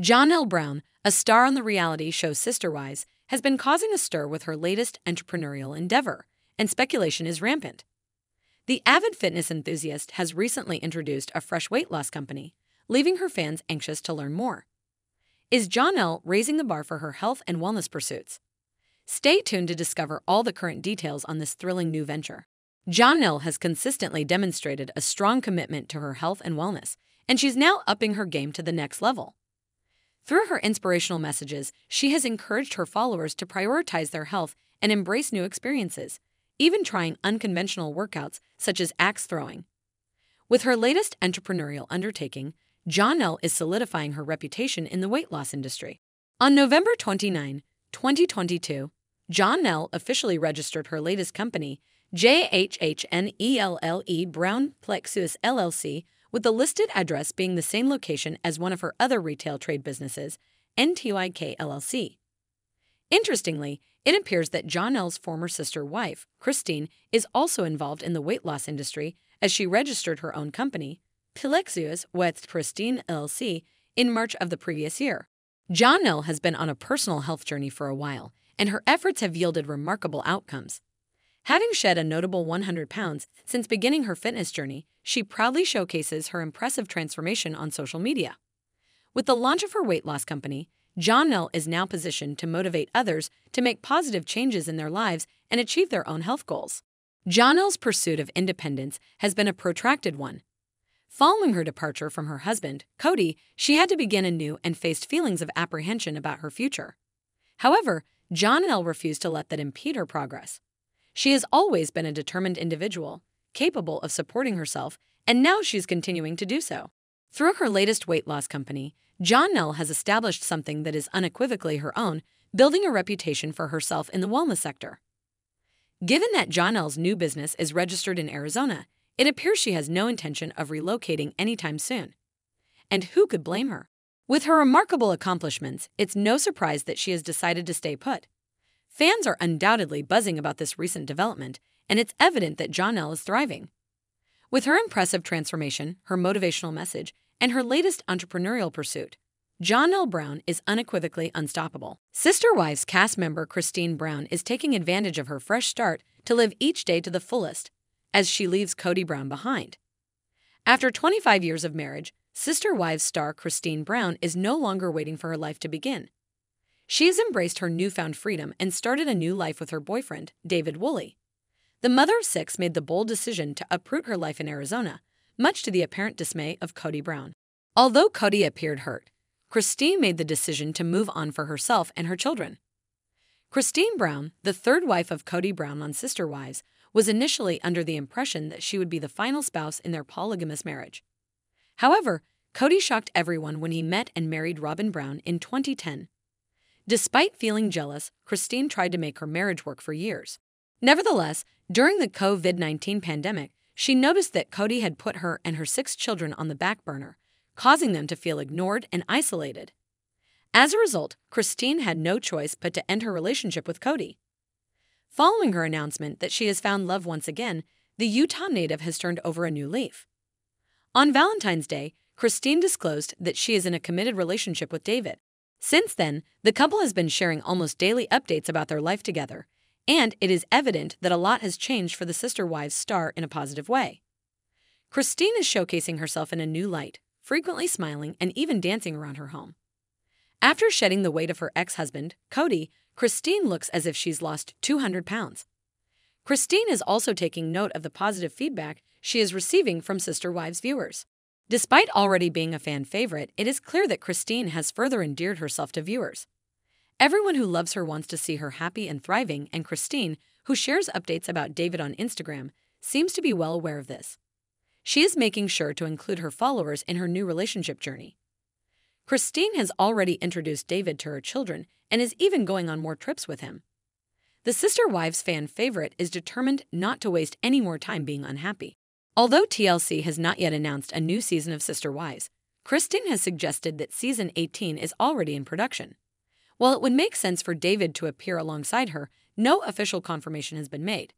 Janelle Brown, a star on the reality show Sister Wives, has been causing a stir with her latest entrepreneurial endeavor, and speculation is rampant. The avid fitness enthusiast has recently introduced a fresh weight loss company, leaving her fans anxious to learn more. Is Janelle raising the bar for her health and wellness pursuits? Stay tuned to discover all the current details on this thrilling new venture. Janelle has consistently demonstrated a strong commitment to her health and wellness, and she's now upping her game to the next level. Through her inspirational messages, she has encouraged her followers to prioritize their health and embrace new experiences, even trying unconventional workouts such as axe throwing. With her latest entrepreneurial undertaking, Janelle is solidifying her reputation in the weight loss industry. On November 29, 2022, Janelle officially registered her latest company, Janelle Brown Plexus LLC, with the listed address being the same location as one of her other retail trade businesses, NTYK LLC. Interestingly, it appears that Janelle's former sister wife, Christine, is also involved in the weight loss industry as she registered her own company, Plexus with Christine LLC, in March of the previous year. Janelle has been on a personal health journey for a while, and her efforts have yielded remarkable outcomes. Having shed a notable 100 pounds since beginning her fitness journey, she proudly showcases her impressive transformation on social media. With the launch of her weight loss company, Janelle is now positioned to motivate others to make positive changes in their lives and achieve their own health goals. Janelle's pursuit of independence has been a protracted one. Following her departure from her husband, Cody, she had to begin anew and faced feelings of apprehension about her future. However, Janelle refused to let that impede her progress. She has always been a determined individual, capable of supporting herself, and now she's continuing to do so. Through her latest weight loss company, Janelle has established something that is unequivocally her own, building a reputation for herself in the wellness sector. Given that Janelle's new business is registered in Arizona, it appears she has no intention of relocating anytime soon. And who could blame her? With her remarkable accomplishments, it's no surprise that she has decided to stay put. Fans are undoubtedly buzzing about this recent development, and it's evident that Janelle is thriving. With her impressive transformation, her motivational message, and her latest entrepreneurial pursuit, Janelle Brown is unequivocally unstoppable. Sister Wives cast member Christine Brown is taking advantage of her fresh start to live each day to the fullest as she leaves Cody Brown behind. After 25 years of marriage, Sister Wives star Christine Brown is no longer waiting for her life to begin. She has embraced her newfound freedom and started a new life with her boyfriend, David Woolley. The mother of six made the bold decision to uproot her life in Arizona, much to the apparent dismay of Cody Brown. Although Cody appeared hurt, Christine made the decision to move on for herself and her children. Christine Brown, the third wife of Cody Brown on Sister Wives, was initially under the impression that she would be the final spouse in their polygamous marriage. However, Cody shocked everyone when he met and married Robyn Brown in 2010. Despite feeling jealous, Christine tried to make her marriage work for years. Nevertheless, during the COVID 19 pandemic, she noticed that Cody had put her and her six children on the back burner, causing them to feel ignored and isolated. As a result, Christine had no choice but to end her relationship with Cody. Following her announcement that she has found love once again, the Utah native has turned over a new leaf. On Valentine's Day, Christine disclosed that she is in a committed relationship with David. Since then, the couple has been sharing almost daily updates about their life together, and it is evident that a lot has changed for the Sister Wives star in a positive way. Christine is showcasing herself in a new light, frequently smiling and even dancing around her home. After shedding the weight of her ex husband, Cody, Christine looks as if she's lost 200 pounds. Christine is also taking note of the positive feedback she is receiving from Sister Wives viewers. Despite already being a fan favorite, it is clear that Christine has further endeared herself to viewers. Everyone who loves her wants to see her happy and thriving, and Christine, who shares updates about David on Instagram, seems to be well aware of this. She is making sure to include her followers in her new relationship journey. Christine has already introduced David to her children and is even going on more trips with him. The Sister Wives fan favorite is determined not to waste any more time being unhappy. Although TLC has not yet announced a new season of Sister Wives, Christine has suggested that season 18 is already in production. While it would make sense for David to appear alongside her, no official confirmation has been made.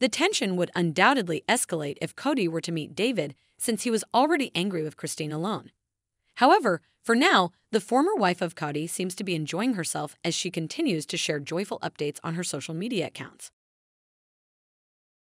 The tension would undoubtedly escalate if Cody were to meet David since he was already angry with Christine alone. However, For now, the former wife of Cody seems to be enjoying herself as she continues to share joyful updates on her social media accounts.